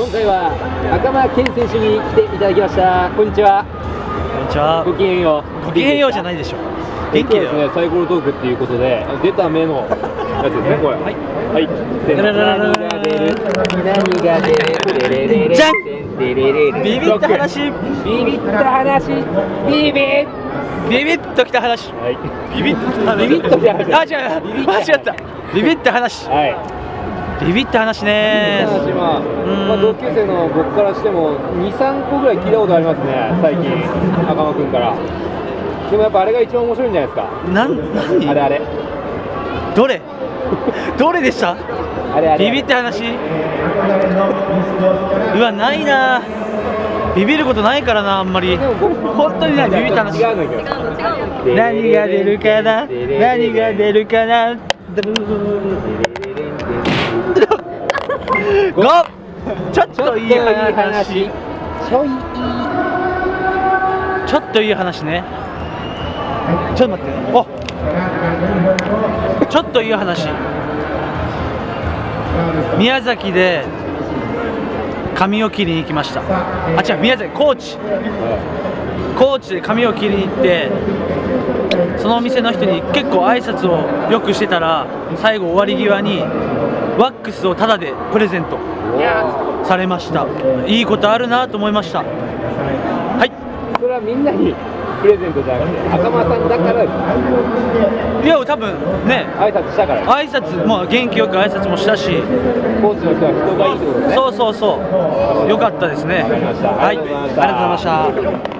は赤間健選手に来ていただきました。こんにちは。こんにちは。ごきげんよう。ごきげんようじゃないでしょ。元気ですね。サイコロトークっていうことで出た目のやつですねこれ。はい。はい。じゃんビビった話ビビった話ビビッビビッときた話はいビビッとビビッときた話あ違う間違ったビビった話はいビビった話ね。話まあ、まあ、同級生の僕からしても23個ぐらい聞いたことありますね最近赤間君から。でもやっぱあれが一番面白いんじゃないですか。なん何？あれあれ。どれ？どれでした？あれあれ。ビビった話？うわないな。ビビることないからなあんまり。本当にない。ビビった話。何が出るかな？何が出るかな？ちょっといい話。ちょいいちょっといい話ね。ちょっと待って。お。ちょっといい話。宮崎で髪を切りに行きました。あ違う宮崎高知。高知で髪を切りに行ってそのお店の人に結構挨拶をよくしてたら最後終わり際にワックスをタダでプレゼントされました。いいことあるなと思いました。はい。それはみんなにプレゼントじゃなくて赤間さんだからいや多分ね。挨拶したから。挨拶も元気よく挨拶もしたし。コーチの人は人がいいってことね。そうそうそう。よかったですね。はい。ありがとうございました